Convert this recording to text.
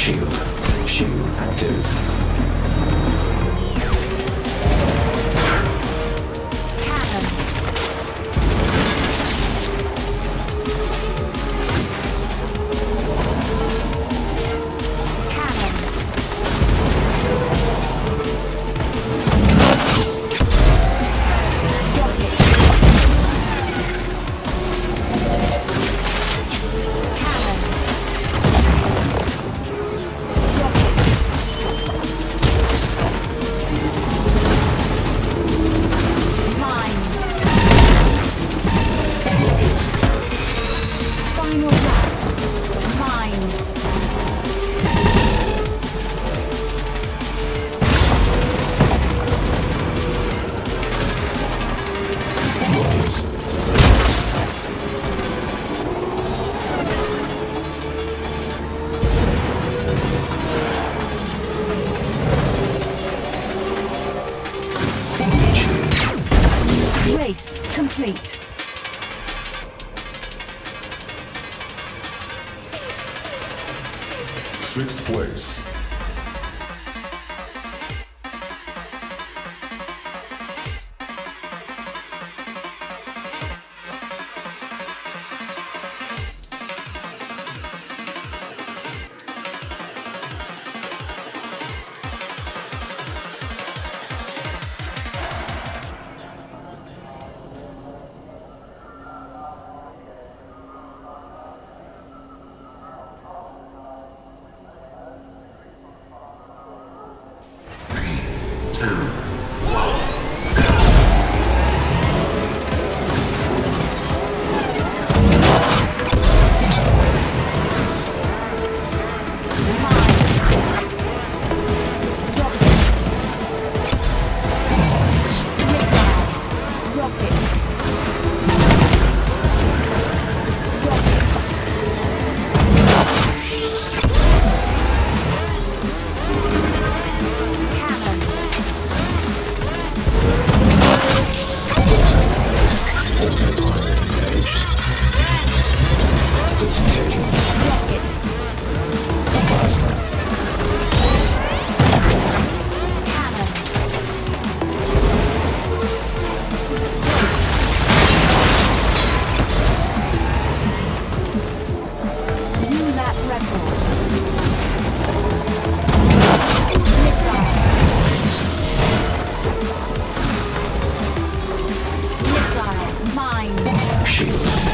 Shield. Shield active. Sixth place. Mines. Shield.